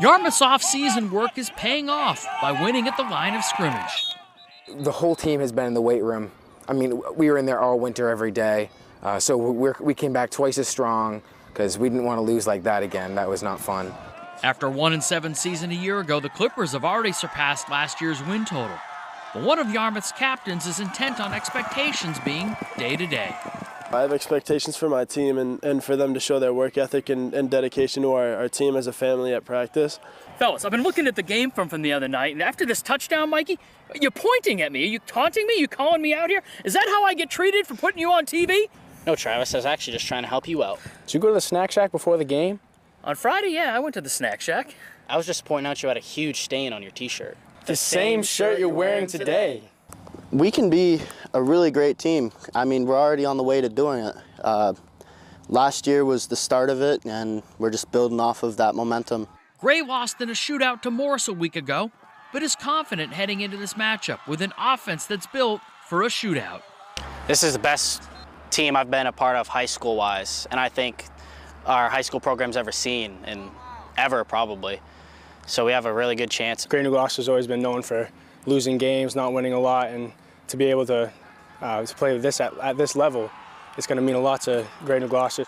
Yarmouth's off-season work is paying off by winning at the line of scrimmage. The whole team has been in the weight room. I mean, we were in there all winter every day, uh, so we're, we came back twice as strong because we didn't want to lose like that again. That was not fun. After one and seven season a year ago, the Clippers have already surpassed last year's win total. But one of Yarmouth's captains is intent on expectations being day to day. I have expectations for my team and, and for them to show their work ethic and, and dedication to our, our team as a family at practice. Fellas, I've been looking at the game from from the other night, and after this touchdown, Mikey, you're pointing at me. Are you taunting me? Are you calling me out here? Is that how I get treated for putting you on TV? No, Travis, I was actually just trying to help you out. Did you go to the snack shack before the game? On Friday, yeah, I went to the snack shack. I was just pointing out you had a huge stain on your t-shirt. The, same, shirt you're wearing today. We can be a really great team. I mean, we're already on the way to doing it. Uh, last year was the start of it, and we're just building off of that momentum. Gray lost in a shootout to Morse a week ago, but is confident heading into this matchup with an offense that's built for a shootout. This is the best team I've been a part of high school wise, and I think our high school program's ever seen, and ever probably. So we have a really good chance. Gray-New Gloucester's always been known for losing games, not winning a lot, and to be able to, uh, to play this at, at this level, it's going to mean a lot to Gray-New Gloucester.